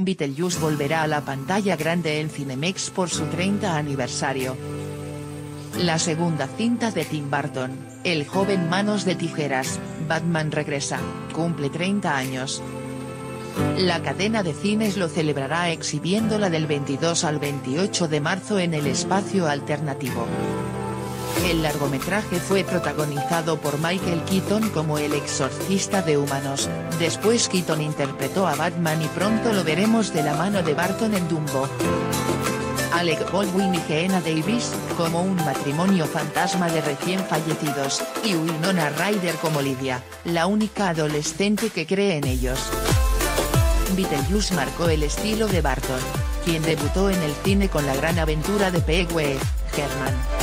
Beetlejuice volverá a la pantalla grande en Cinemex por su 30 aniversario. La segunda cinta de Tim Burton, El joven manos de tijeras, Batman regresa, cumple 30 años. La cadena de cines lo celebrará exhibiéndola del 22 al 28 de marzo en el espacio alternativo. El largometraje fue protagonizado por Michael Keaton como el exorcista de humanos, después Keaton interpretó a Batman y pronto lo veremos de la mano de Barton en Dumbo. Alec Baldwin y Geena Davis, como un matrimonio fantasma de recién fallecidos, y Winona Ryder como Lydia, la única adolescente que cree en ellos. Beetlejuice marcó el estilo de Barton, quien debutó en el cine con la gran aventura de Wee, Herman.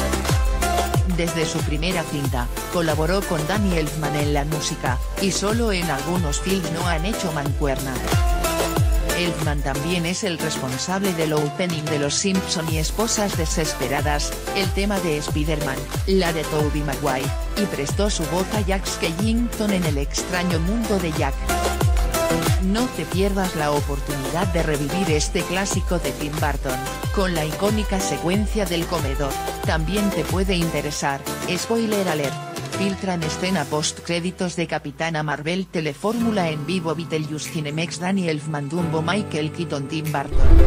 Desde su primera cinta, colaboró con Danny Elfman en la música, y solo en algunos films no han hecho mancuerna. Elfman también es el responsable del opening de Los Simpson y Esposas Desesperadas, el tema de Spider-Man, la de Tobey Maguire, y prestó su voz a Jack Skellington en El extraño mundo de Jack. No te pierdas la oportunidad de revivir este clásico de Tim Burton, con la icónica secuencia del comedor, también te puede interesar, spoiler alert. Filtran escena post créditos de Capitana Marvel Telefórmula en vivo Beetlejuice Cinemex Daniel Elfman Dumbo Michael Keaton Tim Burton.